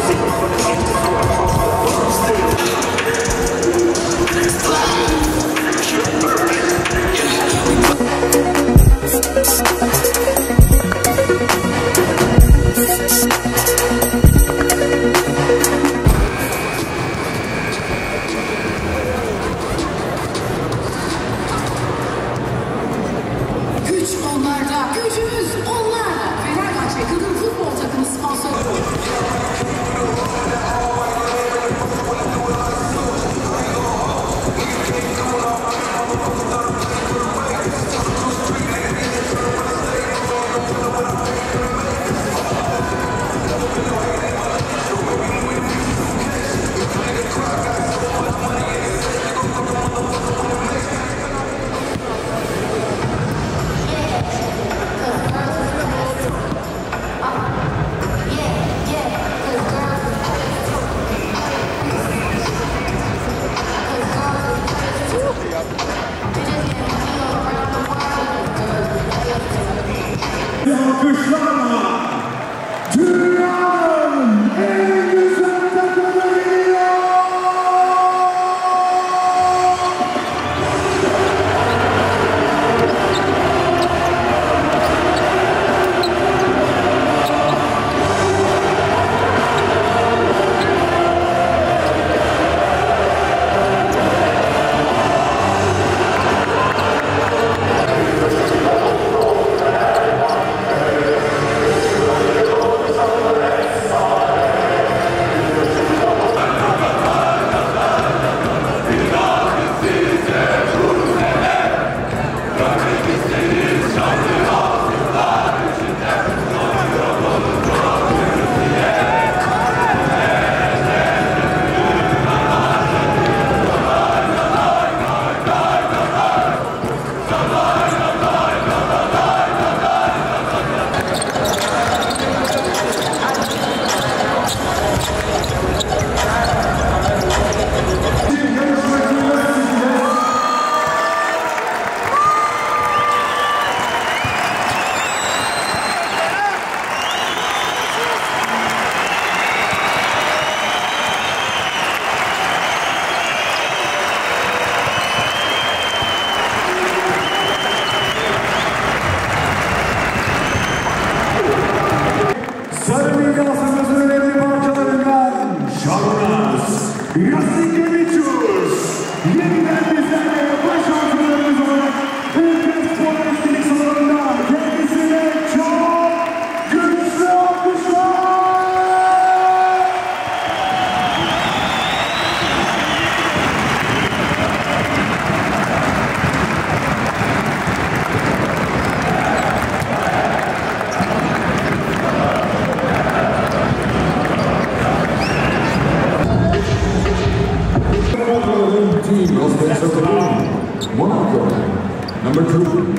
Música Cooper.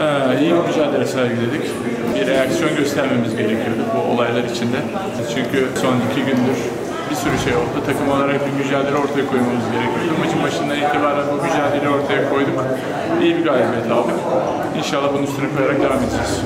Ee, iyi mücadele sergiledik. Bir reaksiyon göstermemiz gerekiyordu bu olaylar içinde. Çünkü son iki gündür bir sürü şey oldu. Takım olarak bir mücadele ortaya koymamız gerekiyordu. Maçın başından itibaren bu mücadeleyi ortaya koyduk. İyi bir galibiyet aldık. İnşallah bunun üstüne koyarak devam edeceğiz.